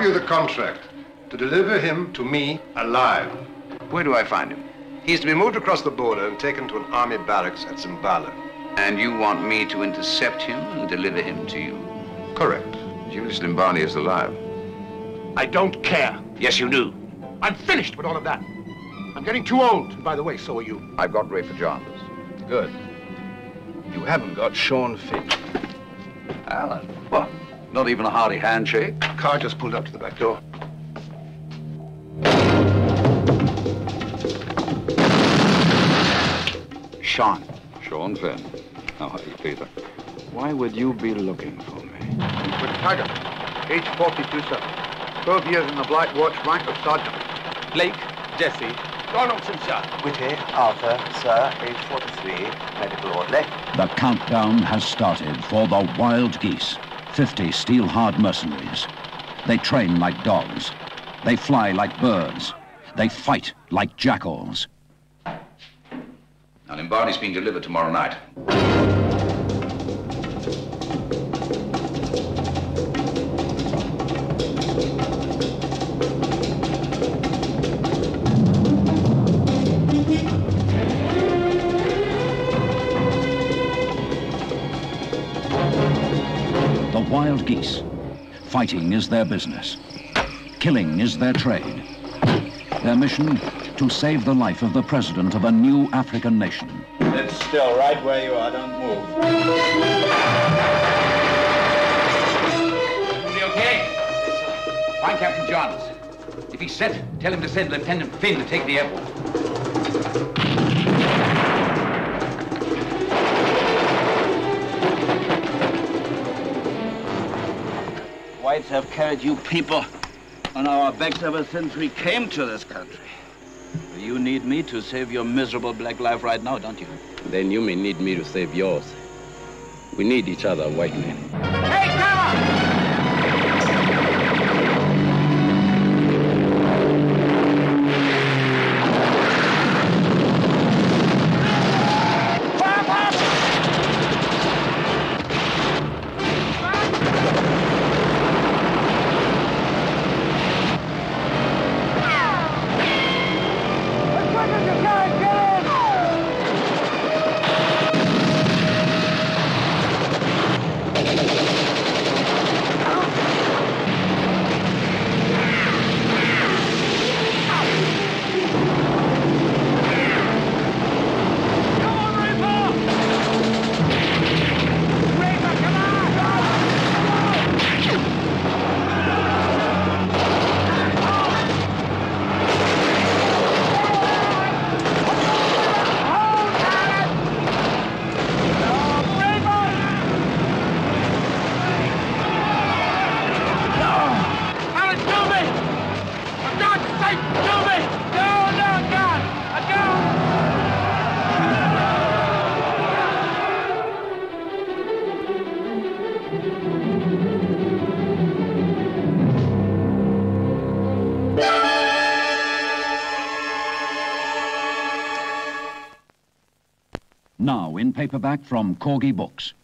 you the contract to deliver him to me alive. Where do I find him? He's to be moved across the border and taken to an army barracks at Zimbala. And you want me to intercept him and deliver him to you? Correct. Julius Limbani is alive. I don't care. Yes, you do. I'm finished with all of that. I'm getting too old. And by the way, so are you. I've got Rafer Janders. Good. You haven't got Shawn Fynn. Allen, what? Not even a hearty handshake? Car just pulled up to the back door. Shawn. Shawn Fynn. How are you, Pieter? Why would you be looking for me? With Tiger. Age 42, sir. 12 years in the Black Watch, rank of sergeant. Blake, Jesse. Donaldson, sir. Witty, Arthur, sir, age 43, medical orderly. The countdown has started for the Wild Geese, 50 steel-hard mercenaries. They train like dogs. They fly like birds. They fight like jackals. Now, Limbani's being delivered tomorrow night. Wild Geese. Fighting is their business. Killing is their trade. Their mission, to save the life of the president of a new African nation. Sit still, right where you are. Don't move. Everybody okay? Find Captain Johns. If he's set, tell him to send Lieutenant Fynn to take the airport. Whites have carried you people on our backs ever since we came to this country. You need me to save your miserable black life right now, don't you? Then you may need me to save yours. We need each other, white men. Hey, Allen, Now in paperback from Corgi Books.